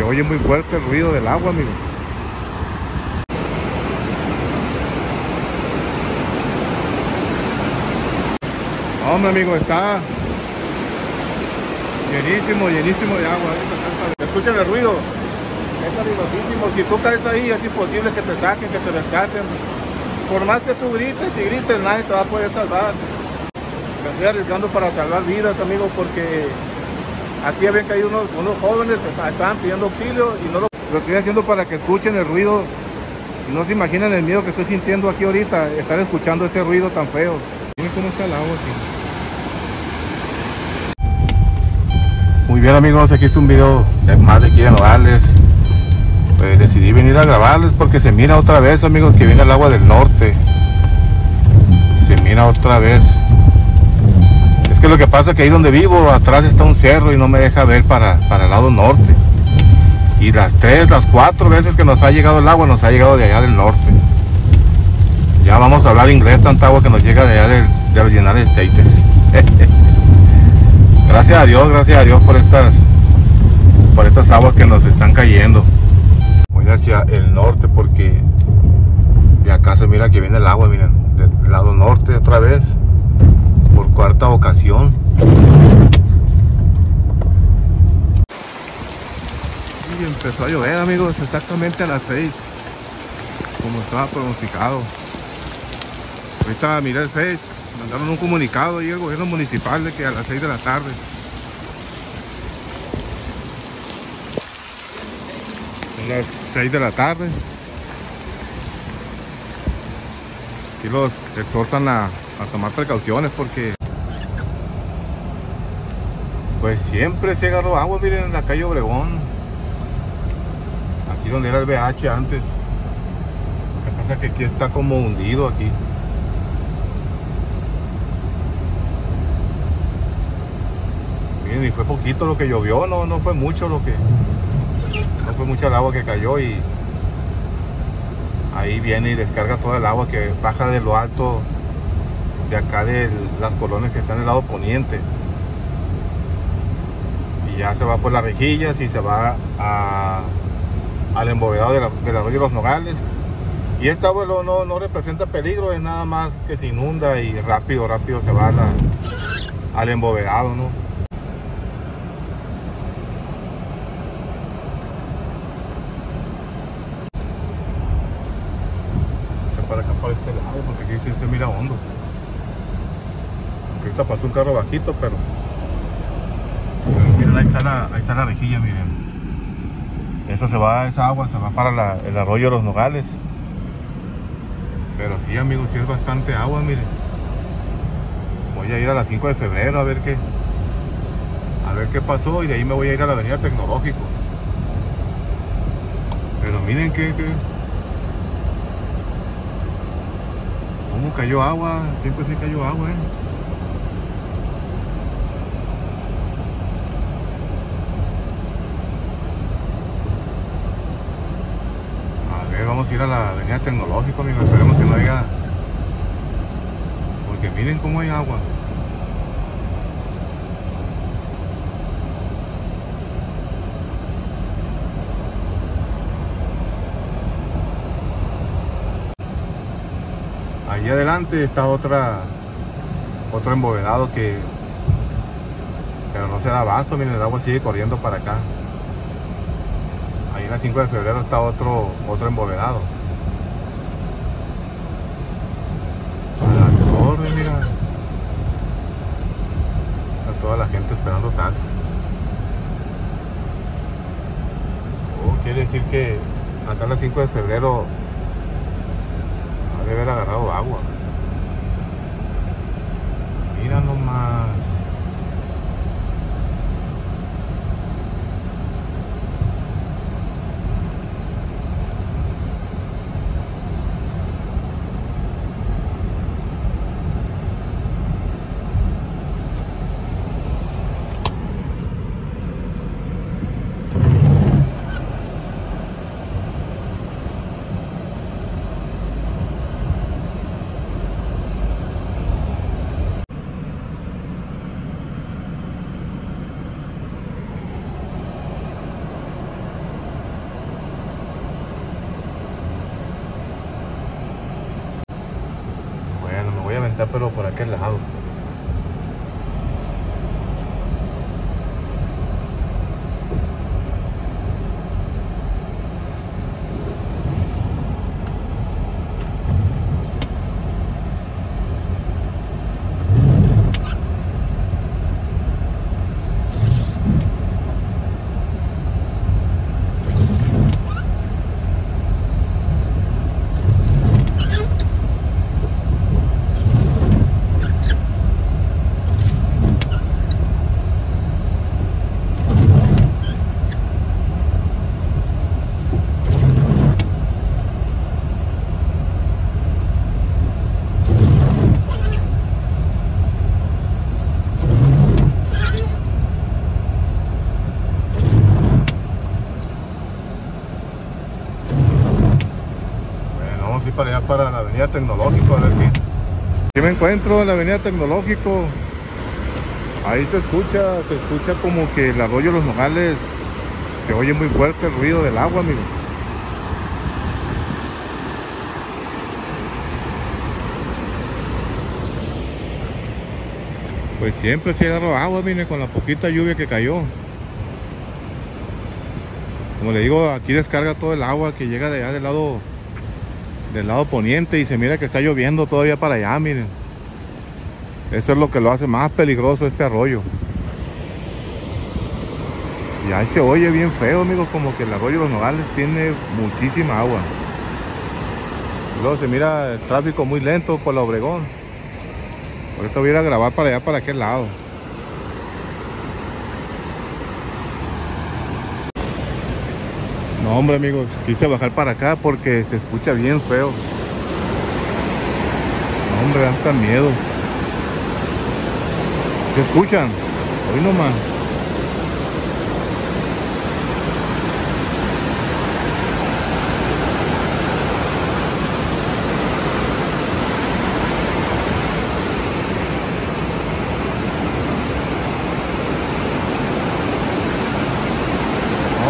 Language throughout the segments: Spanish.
se oye muy fuerte el ruido del agua, amigos. Hombre, amigo, está llenísimo, llenísimo de agua. Escuchen el ruido. Es peligrosísimo. Si tú caes ahí, es imposible que te saquen, que te rescaten. Por más que tú grites y grites, nadie te va a poder salvar. Me estoy arriesgando para salvar vidas, amigos, porque aquí habían caído unos, unos jóvenes, estaban pidiendo auxilio y no lo... Lo estoy haciendo para que escuchen el ruido y no se imaginan el miedo que estoy sintiendo aquí ahorita, estar escuchando ese ruido tan feo. Miren cómo está el agua aquí. Muy bien amigos, aquí es un video de más de aquí de Nogales. Pues decidí venir a grabarles porque se mira otra vez amigos que viene el agua del norte. Se mira otra vez. Lo que pasa es que ahí donde vivo, atrás está un cerro y no me deja ver para, para el lado norte. Y las tres, las cuatro veces que nos ha llegado el agua, nos ha llegado de allá del norte. Ya vamos a hablar inglés, tanta agua que nos llega de allá de, de los United States. gracias a Dios, gracias a Dios por estas, por estas aguas que nos están cayendo. Voy hacia el norte porque de acá se mira que viene el agua, miren, del lado norte otra vez, por cuarta ocasión. Y empezó a llover amigos, exactamente a las 6, como estaba pronosticado. Ahorita miré el Face, mandaron un comunicado y el gobierno municipal de que a las 6 de la tarde. Son las 6 de la tarde. Y los exhortan a, a tomar precauciones porque pues siempre se agarró agua, miren en la calle Obregón. Aquí donde era el BH antes. Lo que pasa es que aquí está como hundido aquí. Miren, y fue poquito lo que llovió, no, no fue mucho lo que. No fue mucha el agua que cayó y ahí viene y descarga toda el agua que baja de lo alto de acá de las colonias que están en el lado poniente. Y ya se va por las rejillas y se va a, al embovedado de del arroyo de los nogales. Y esta agua no, no, representa peligro es nada más que se inunda y rápido rápido se va al embovedado no para acá para este lado porque aquí se mira hondo ahorita pasó un carro bajito pero miren ahí está la ahí está la rejilla miren. Esa se va esa agua se va para la- el arroyo de los nogales. Pero sí amigos sí es bastante agua miren. Voy a ir a las 5 de febrero a ver qué a ver qué pasó y de ahí me voy a ir a la avenida tecnológico. Pero miren que, que cómo cayó agua siempre se cayó agua eh A ver, ir a la avenida tecnológico, amigos. Esperemos que no haya. Porque miren cómo hay agua. Allí adelante está otra. Otro embovedado que. Pero no se da abasto, miren, el agua sigue corriendo para acá. La 5 de febrero está otro, otro embovedado. La torre, mira. Está toda la gente esperando taxi. Oh, quiere decir que acá la 5 de febrero ha de haber agarrado agua. Mira nomás. Pero por aquel lado. Bueno, vamos a ir para allá para la avenida Tecnológico a ver qué. Aquí me encuentro en la avenida Tecnológico. Ahí se escucha, se escucha como que el arroyo de los nogales se oye muy fuerte el ruido del agua, amigos. Pues siempre se agarró agua, mire, con la poquita lluvia que cayó. Como le digo, aquí descarga todo el agua que llega de allá del lado del lado poniente y se mira que está lloviendo todavía para allá, miren. Eso es lo que lo hace más peligroso este arroyo. Y ahí se oye bien feo, amigos, como que el arroyo de los Nogales tiene muchísima agua. Luego se mira el tráfico muy lento por la Obregón. Ahorita voy a grabar para allá, para aquel lado. No, hombre, amigos, quise bajar para acá porque se escucha bien feo. No, hombre, hasta miedo. ¿Se escuchan? Hoy nomás.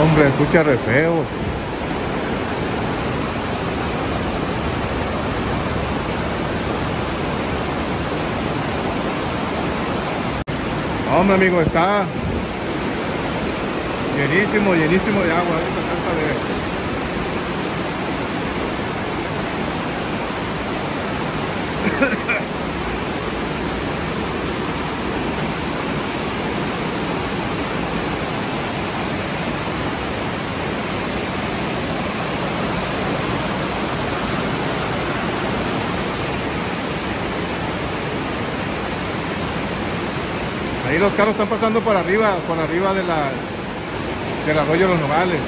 Hombre, escucha re feo. Hombre, amigo, está llenísimo, llenísimo de agua. Ahorita los carros están pasando por arriba, por arriba de la del arroyo de los Nogales.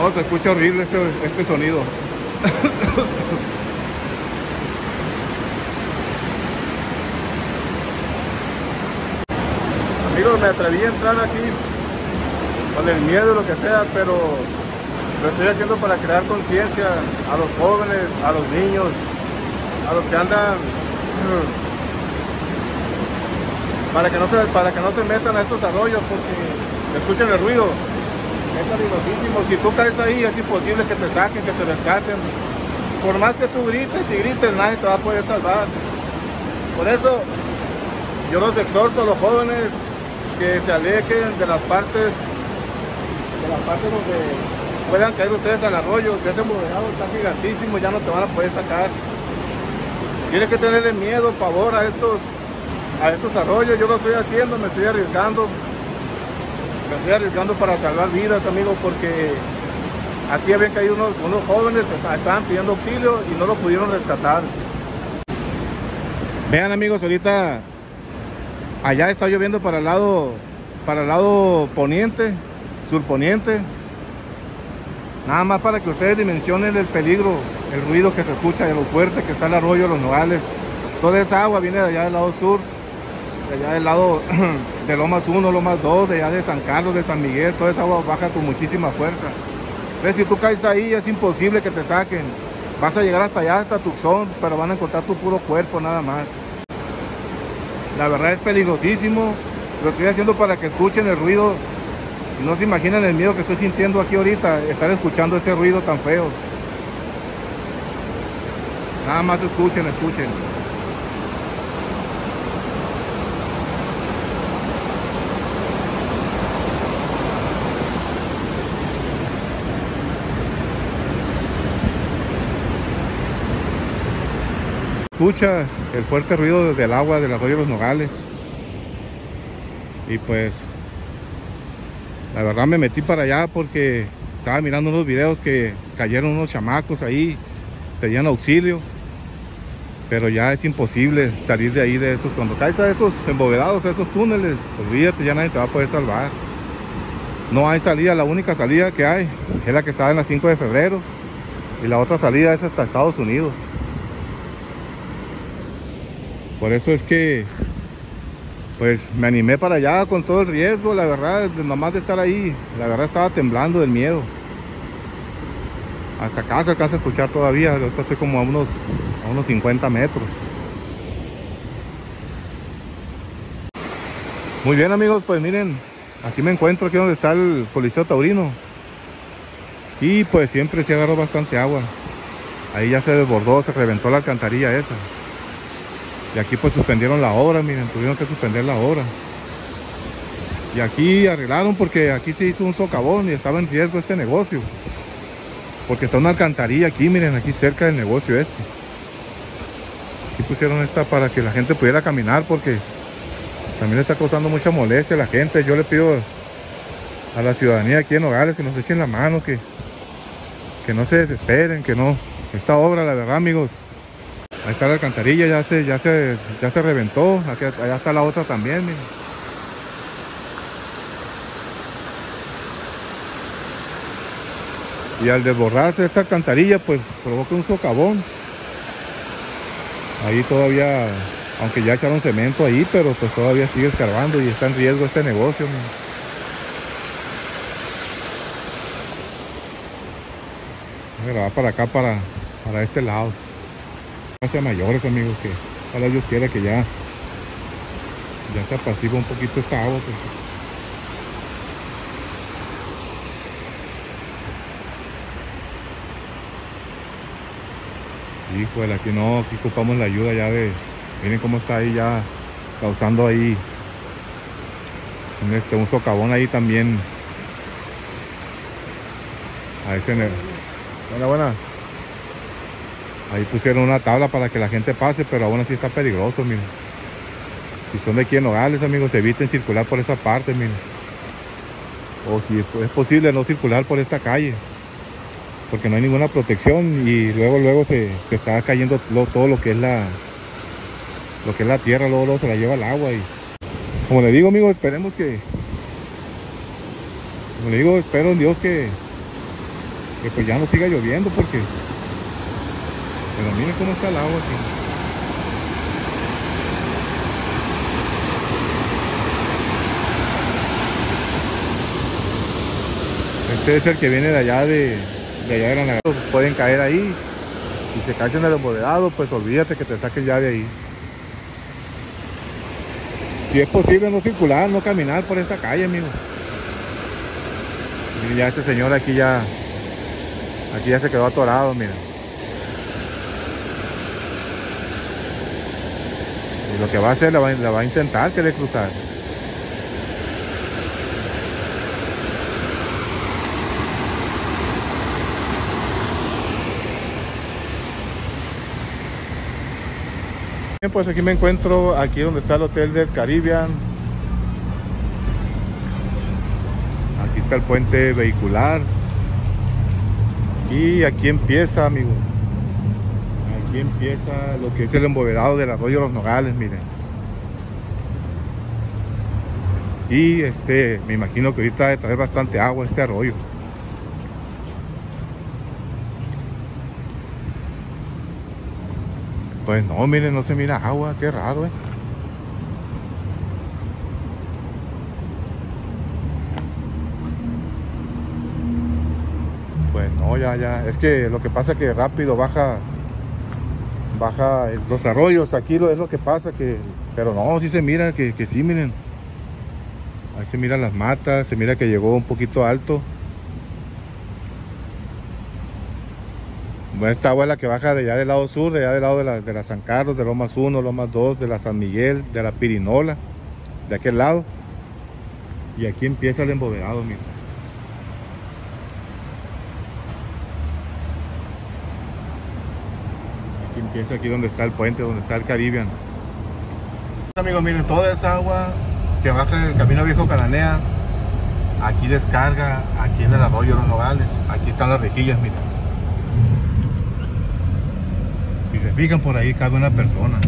Oh, se escucha horrible este, este sonido. Amigos, me atreví a entrar aquí con el miedo, lo que sea, pero lo estoy haciendo para crear conciencia a los jóvenes, a los niños, a los que andan para que no se, para que no se metan a estos arroyos porque escuchen el ruido. Es peligrosísimo. Si tú caes ahí es imposible que te saquen, que te rescaten. Por más que tú grites y grites, nadie te va a poder salvar. Por eso yo los exhorto a los jóvenes que se alejen de las partes, de las partes donde puedan caer ustedes al arroyo, que ese moderado está gigantísimo, ya no te van a poder sacar. Tienes que tenerle miedo, pavor a estos, a estos arroyos. Yo lo estoy haciendo, me estoy arriesgando. Me estoy arriesgando para salvar vidas, amigos, porque aquí habían caído unos, unos jóvenes, estaban pidiendo auxilio y no lo pudieron rescatar. Vean amigos, ahorita allá está lloviendo para el lado, para el lado poniente, surponiente. Nada más para que ustedes dimensionen el peligro, el ruido que se escucha de lo fuerte que está el arroyo los Nogales. Toda esa agua viene de allá del lado sur, de allá del lado de Lomas 1, Lomas 2, de allá de San Carlos, de San Miguel. Toda esa agua baja con muchísima fuerza. Entonces, si tú caes ahí, es imposible que te saquen. Vas a llegar hasta allá, hasta Tucson, pero van a encontrar tu puro cuerpo nada más. La verdad es peligrosísimo. Lo estoy haciendo para que escuchen el ruido no se imaginan el miedo que estoy sintiendo aquí ahorita, estar escuchando ese ruido tan feo. Nada más escuchen, escuchen. Escucha el fuerte ruido del agua del arroyo de los Nogales. Y pues, la verdad me metí para allá porque estaba mirando unos videos que cayeron unos chamacos ahí, pedían auxilio. Pero ya es imposible salir de ahí de esos. Cuando caes a esos embovedados, a esos túneles, olvídate, ya nadie te va a poder salvar. No hay salida, la única salida que hay es la que está en la 5 de febrero. Y la otra salida es hasta Estados Unidos. Por eso es que pues me animé para allá con todo el riesgo, la verdad, nomás de estar ahí, la verdad estaba temblando del miedo. Hasta acá se alcanza a escuchar todavía, ahorita estoy como a unos, a unos 50 metros. Muy bien amigos, pues miren, aquí me encuentro aquí donde está el Coliseo Taurino. Y pues siempre se agarró bastante agua. Ahí ya se desbordó, se reventó la alcantarilla esa. Y aquí pues suspendieron la obra, miren, tuvieron que suspender la obra. Y aquí arreglaron porque aquí se hizo un socavón y estaba en riesgo este negocio. Porque está una alcantarilla aquí, miren, aquí cerca del negocio este. Aquí pusieron esta para que la gente pudiera caminar porque también está causando mucha molestia a la gente. Yo le pido a la ciudadanía aquí en Nogales que nos echen la mano, que, que no se desesperen, que no. Esta obra, la verdad, amigos, Ahí está la alcantarilla, ya se, ya se, ya se reventó. Aquí, allá está la otra también, miren. Y al desborrarse esta alcantarilla, pues provoca un socavón. Ahí todavía, aunque ya echaron cemento ahí, pero pues todavía sigue escarbando y está en riesgo este negocio. Miren. va para acá, para, para este lado hacia mayores amigos que ojalá Dios quiera que ya ya se apacigua un poquito esta agua pues. Híjole, aquí no, aquí ocupamos la ayuda ya de, miren cómo está ahí ya causando ahí un, este, un socavón ahí también a ese buena buena Ahí pusieron una tabla para que la gente pase, pero aún así está peligroso, miren. Si son de aquí en Nogales, amigos, eviten circular por esa parte, miren. O si es posible no circular por esta calle. Porque no hay ninguna protección y luego luego se, está cayendo todo lo que es la lo que es la tierra, luego, luego se la lleva el agua y como le digo amigos, esperemos que como le digo, espero en Dios que, que pues ya no siga lloviendo porque pero miren cómo está el agua aquí. Este es el que viene de allá de, de allá de Granada. Pueden caer ahí. Si se caen en el emboledado, pues olvídate que te saques ya de ahí. Si es posible no circular, no caminar por esta calle, amigos. Miren ya este señor aquí ya, aquí ya se quedó atorado, miren. Lo que va a hacer, la va, a intentar querer cruzar. Bien, pues aquí me encuentro, aquí donde está el Hotel del Caribbean. Aquí está el puente vehicular. Y aquí empieza, amigos empieza lo que es el embovedado del arroyo Los Nogales, miren. Y este, me imagino que ahorita de traer bastante agua este arroyo. Pues no, miren, no se mira agua, qué raro, eh. Pues no, ya, ya. Es que lo que pasa es que rápido baja baja los arroyos, aquí lo, es lo que pasa, que pero no, si se mira que, que sí, miren. Ahí se mira las matas, se mira que llegó un poquito alto. Bueno, esta agua es la que baja de allá del lado sur, de allá del lado de la, de la San Carlos, de Lomas 1, Lomas 2, de la San Miguel, de la Pirinola, de aquel lado. Y aquí empieza el embovedado, mijo. Aquí empieza aquí donde está el puente, donde está el Caribbean. Amigos, miren, toda esa agua que baja del camino viejo Cananea, aquí descarga, aquí en el arroyo Los Nogales, aquí están las rejillas, miren. Si se fijan por ahí cabe una persona.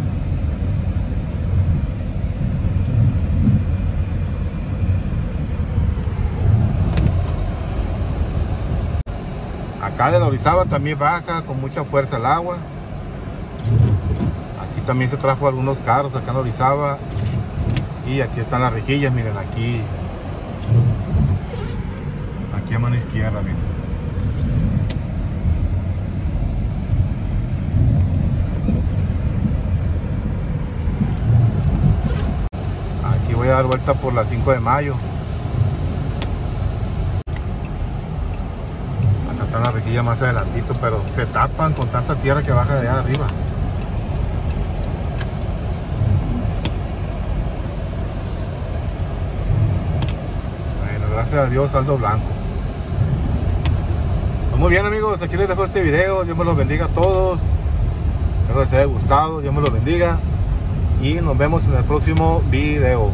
Acá de la Orizaba también baja con mucha fuerza el agua. También se trajo algunos carros acá en Orizaba. Y aquí están las rejillas, miren aquí. Aquí a mano izquierda, miren. Aquí voy a dar vuelta por la 5 de mayo. Acá están las rejillas más adelantito, pero se tapan con tanta tierra que baja de allá arriba. Gracias a Dios, saldo blanco. Pues muy bien amigos, aquí les dejo este video. Dios me los bendiga a todos. Espero les haya gustado. Dios me los bendiga. Y nos vemos en el próximo video.